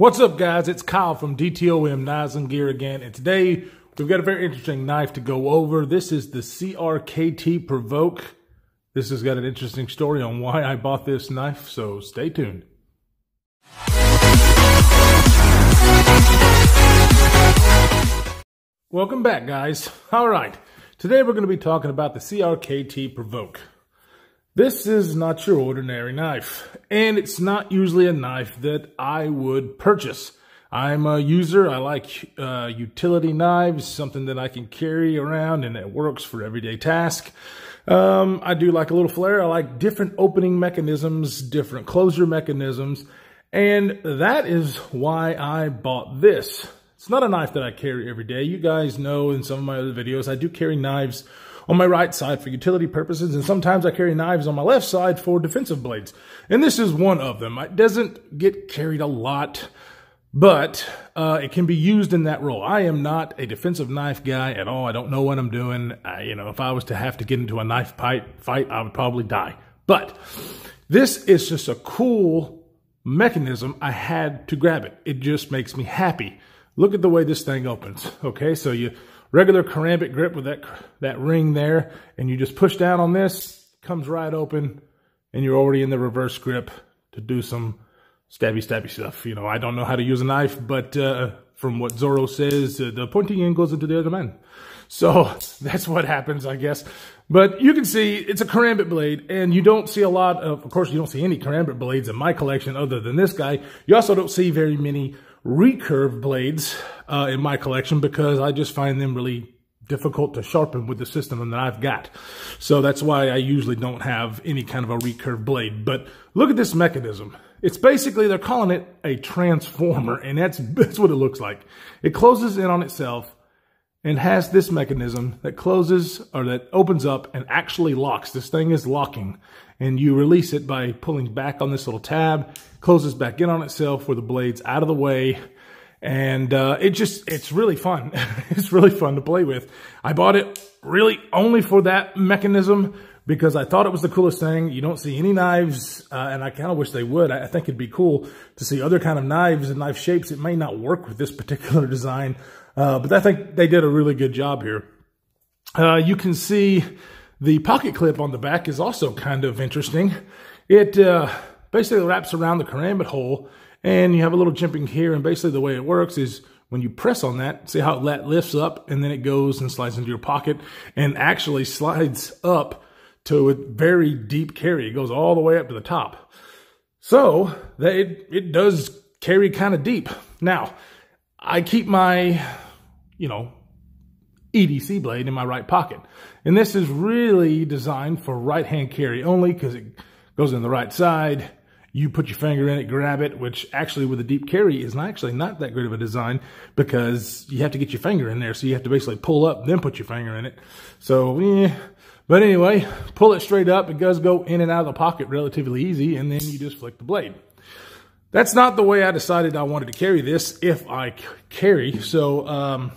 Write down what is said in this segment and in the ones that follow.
What's up, guys? It's Kyle from DTOM Knives and Gear again, and today we've got a very interesting knife to go over. This is the CRKT Provoke. This has got an interesting story on why I bought this knife, so stay tuned. Welcome back, guys. All right, today we're going to be talking about the CRKT Provoke. This is not your ordinary knife, and it's not usually a knife that I would purchase. I'm a user. I like uh, utility knives, something that I can carry around and it works for everyday task. Um, I do like a little flair. I like different opening mechanisms, different closure mechanisms, and that is why I bought this. It's not a knife that I carry every day. You guys know in some of my other videos, I do carry knives on my right side for utility purposes, and sometimes I carry knives on my left side for defensive blades. And this is one of them. It doesn't get carried a lot, but uh, it can be used in that role. I am not a defensive knife guy at all. I don't know what I'm doing. I, you know, if I was to have to get into a knife fight, fight, I would probably die. But this is just a cool mechanism. I had to grab it. It just makes me happy. Look at the way this thing opens. Okay, so you regular karambit grip with that, that ring there, and you just push down on this, comes right open, and you're already in the reverse grip to do some stabby stabby stuff. You know, I don't know how to use a knife, but uh, from what Zorro says, uh, the pointy end goes into the other man. So that's what happens, I guess. But you can see it's a karambit blade, and you don't see a lot of, of course, you don't see any karambit blades in my collection other than this guy. You also don't see very many recurve blades uh, in my collection because I just find them really difficult to sharpen with the system that I've got. So that's why I usually don't have any kind of a recurve blade. But look at this mechanism. It's basically, they're calling it a transformer, and that's, that's what it looks like. It closes in on itself and has this mechanism that closes or that opens up and actually locks. This thing is locking and you release it by pulling back on this little tab, closes back in on itself where the blade's out of the way. And uh, it just, it's really fun. it's really fun to play with. I bought it really only for that mechanism because I thought it was the coolest thing. You don't see any knives, uh, and I kind of wish they would. I, I think it'd be cool to see other kind of knives and knife shapes. It may not work with this particular design, uh, but I think they did a really good job here. Uh, you can see the pocket clip on the back is also kind of interesting. It uh, basically wraps around the karambit hole and you have a little jimping here. And basically the way it works is when you press on that, see how that lifts up and then it goes and slides into your pocket and actually slides up to a very deep carry. It goes all the way up to the top. So that it, it does carry kind of deep. Now, I keep my, you know, EDC blade in my right pocket. And this is really designed for right-hand carry only because it goes in the right side. You put your finger in it, grab it, which actually with a deep carry is not actually not that great of a design because you have to get your finger in there. So you have to basically pull up, then put your finger in it. So, yeah. But anyway, pull it straight up. It does go in and out of the pocket relatively easy, and then you just flick the blade. That's not the way I decided I wanted to carry this if I carry. So, um,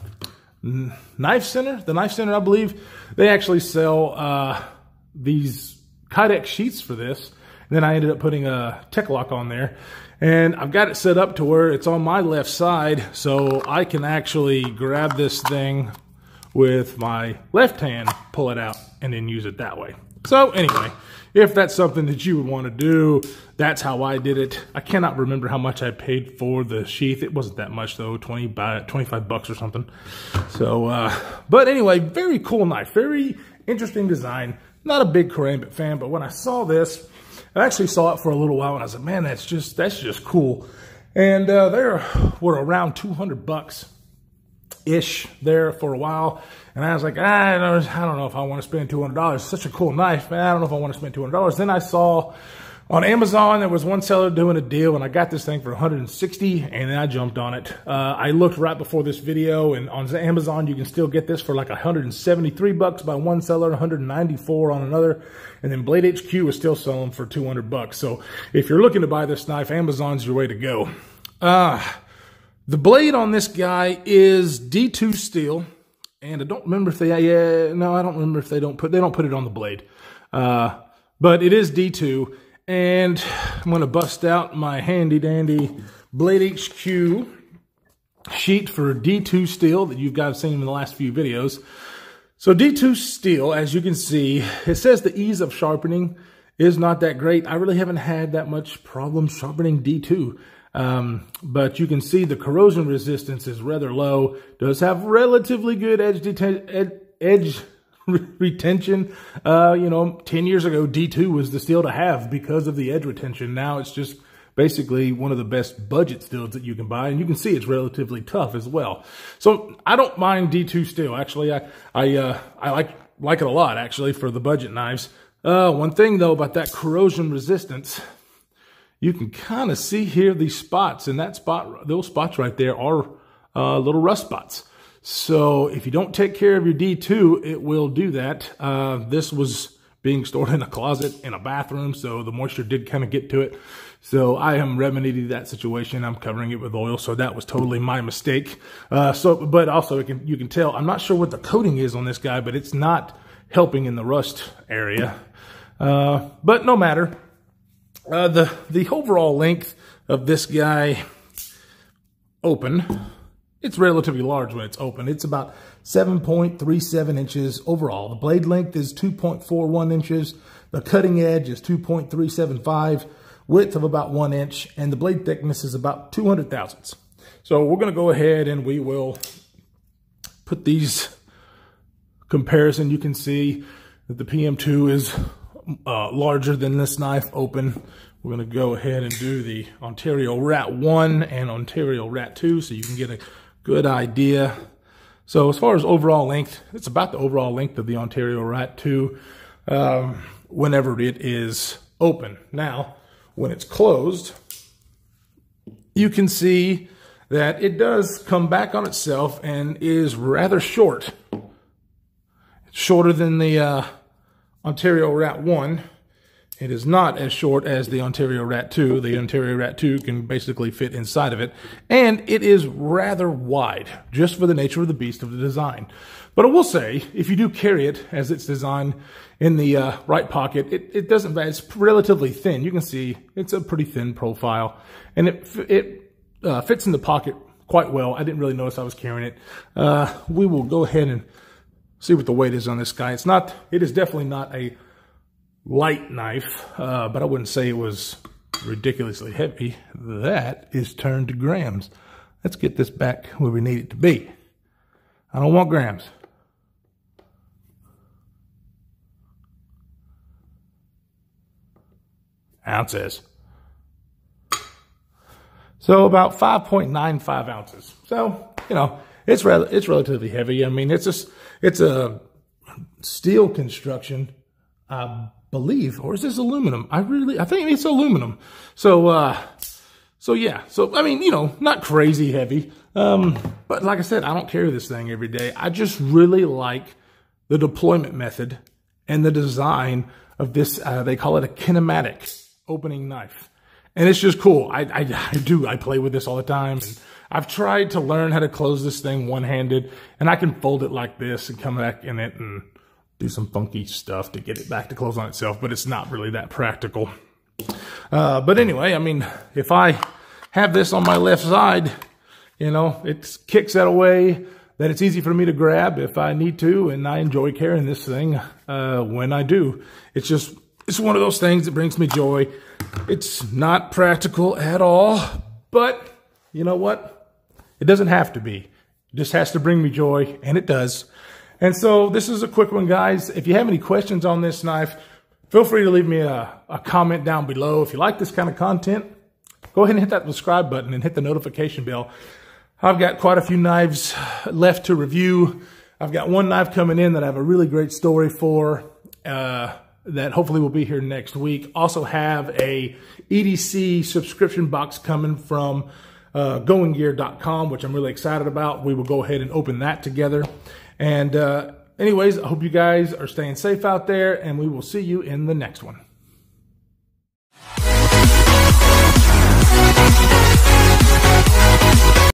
Knife Center, the Knife Center, I believe, they actually sell uh, these Kydex sheets for this. Then I ended up putting a Tek-Lok on there. And I've got it set up to where it's on my left side, so I can actually grab this thing with my left hand, pull it out, and then use it that way. So anyway, if that's something that you would want to do, that's how I did it. I cannot remember how much I paid for the sheath. It wasn't that much though, 20 by 25 bucks or something. So, uh, but anyway, very cool knife, very interesting design. Not a big Karambit fan, but when I saw this, I actually saw it for a little while and I said, man, that's just, that's just cool. And uh, they were around 200 bucks ish there for a while. And I was like, I don't, I don't know if I want to spend $200. It's such a cool knife, man. I don't know if I want to spend $200. Then I saw on Amazon, there was one seller doing a deal and I got this thing for 160 and then I jumped on it. Uh, I looked right before this video and on Amazon, you can still get this for like 173 bucks by one seller, 194 on another. And then Blade HQ is still selling for 200 bucks. So if you're looking to buy this knife, Amazon's your way to go. Uh, the blade on this guy is D2 steel, and I don't remember if they, yeah, no, I don't remember if they don't put, they don't put it on the blade. Uh, but it is D2, and I'm going to bust out my handy dandy Blade HQ sheet for D2 steel that you've guys seen in the last few videos. So D2 steel, as you can see, it says the ease of sharpening is not that great. I really haven't had that much problem sharpening D2. Um, but you can see the corrosion resistance is rather low. Does have relatively good edge, ed edge retention. Uh, you know, 10 years ago, D2 was the steel to have because of the edge retention. Now it's just basically one of the best budget steels that you can buy. And you can see it's relatively tough as well. So I don't mind D2 steel. Actually, I, I, uh, I like, like it a lot actually for the budget knives. Uh, one thing though about that corrosion resistance, you can kind of see here these spots and that spot, those spots right there are uh, little rust spots. So if you don't take care of your D2, it will do that. Uh, this was being stored in a closet in a bathroom, so the moisture did kind of get to it. So I am remedying that situation. I'm covering it with oil, so that was totally my mistake. Uh, so, but also can, you can tell, I'm not sure what the coating is on this guy, but it's not helping in the rust area. Uh, but no matter. Uh, the, the overall length of this guy open, it's relatively large when it's open. It's about 7.37 inches overall. The blade length is 2.41 inches. The cutting edge is 2.375, width of about one inch, and the blade thickness is about 200 thousandths. So we're gonna go ahead and we will put these comparison. You can see that the PM2 is uh, larger than this knife open. We're going to go ahead and do the Ontario Rat 1 and Ontario Rat 2 so you can get a good idea. So as far as overall length, it's about the overall length of the Ontario Rat 2 um, whenever it is open. Now, when it's closed, you can see that it does come back on itself and is rather short. It's shorter than the uh, Ontario Rat 1. It is not as short as the Ontario Rat 2. The Ontario Rat 2 can basically fit inside of it. And it is rather wide, just for the nature of the beast of the design. But I will say, if you do carry it as it's designed in the uh, right pocket, it, it doesn't, it's relatively thin. You can see it's a pretty thin profile. And it, it uh, fits in the pocket quite well. I didn't really notice I was carrying it. Uh, we will go ahead and see what the weight is on this guy. It's not, it is definitely not a light knife, uh, but I wouldn't say it was ridiculously heavy. That is turned to grams. Let's get this back where we need it to be. I don't want grams. Ounces. So about 5.95 ounces. So, you know, it's rel it's relatively heavy. I mean, it's a it's a steel construction, I believe, or is this aluminum? I really I think it's aluminum. So uh, so yeah. So I mean, you know, not crazy heavy. Um, but like I said, I don't carry this thing every day. I just really like the deployment method and the design of this. Uh, they call it a kinematic opening knife. And it's just cool. I, I, I do. I play with this all the time. And I've tried to learn how to close this thing one-handed, and I can fold it like this and come back in it and do some funky stuff to get it back to close on itself, but it's not really that practical. Uh, but anyway, I mean, if I have this on my left side, you know, it kicks that away that it's easy for me to grab if I need to, and I enjoy carrying this thing uh, when I do. It's just, it's one of those things that brings me joy. It's not practical at all, but you know what? It doesn't have to be. It just has to bring me joy, and it does. And so this is a quick one, guys. If you have any questions on this knife, feel free to leave me a, a comment down below. If you like this kind of content, go ahead and hit that subscribe button and hit the notification bell. I've got quite a few knives left to review. I've got one knife coming in that I have a really great story for uh, that hopefully will be here next week. Also have a EDC subscription box coming from uh, goinggear.com, which I'm really excited about. We will go ahead and open that together. And uh, anyways, I hope you guys are staying safe out there, and we will see you in the next one.